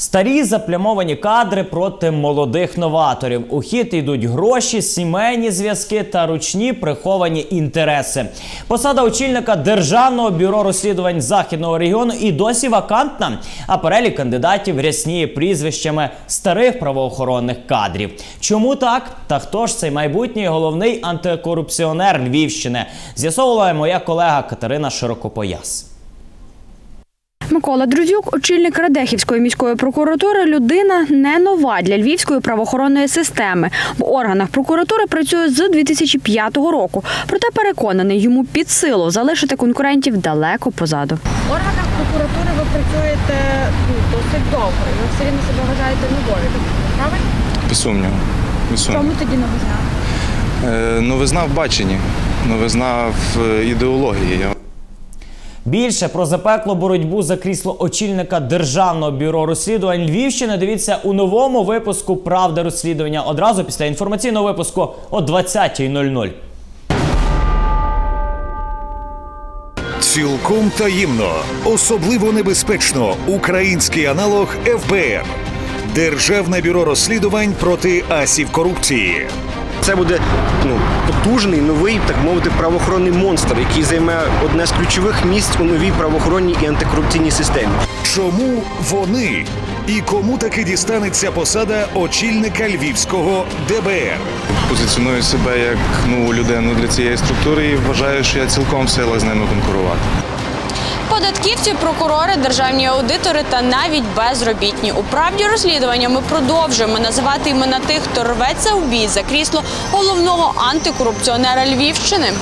Старі заплямовані кадри проти молодих новаторів. У хід йдуть гроші, сімейні зв'язки та ручні приховані інтереси. Посада очільника державного бюро розслідувань західного регіону і досі вакантна. А перелік кандидатів рясніє прізвищами старих правоохоронних кадрів. Чому так? Та хто ж цей майбутній головний антикорупціонер Львівщини? З'ясовувала моя колега Катерина Широкопояс. Микола Друзюк, очільник Радехівської міської прокуратури, людина не нова для львівської правоохоронної системи. В органах прокуратури працює з 2005 року. Проте переконаний, йому під силу залишити конкурентів далеко позаду. В органах прокуратури ви працюєте ну, досить довго, і ви все рівно себе вважаєте новою. Правильно? Без сумніву. Без сумніву. Чому тоді новизна? Е, новизна в баченні, новизна в е, ідеології. Більше про запеклу боротьбу за крісло очільника державного бюро розслідувань Львівщини. Дивіться у новому випуску Правда розслідування одразу після інформаційного випуску о 20.00. Цілком таємно, особливо небезпечно український аналог ФБР Державне бюро розслідувань проти асів корупції. Це буде ну потужний новий, так мовити, правоохоронний монстр, який займе одне з ключових місць у новій правоохоронній і антикорупційній системі. Чому вони і кому таки дістанеться посада очільника львівського ДБР? позиціоную себе як нову людину для цієї структури і вважаю, що я цілком в силах з ними конкурувати. Податківці, прокурори, державні аудитори та навіть безробітні. У правді розслідування ми продовжуємо називати імена тих, хто рветься в бій за крісло головного антикорупціонера Львівщини.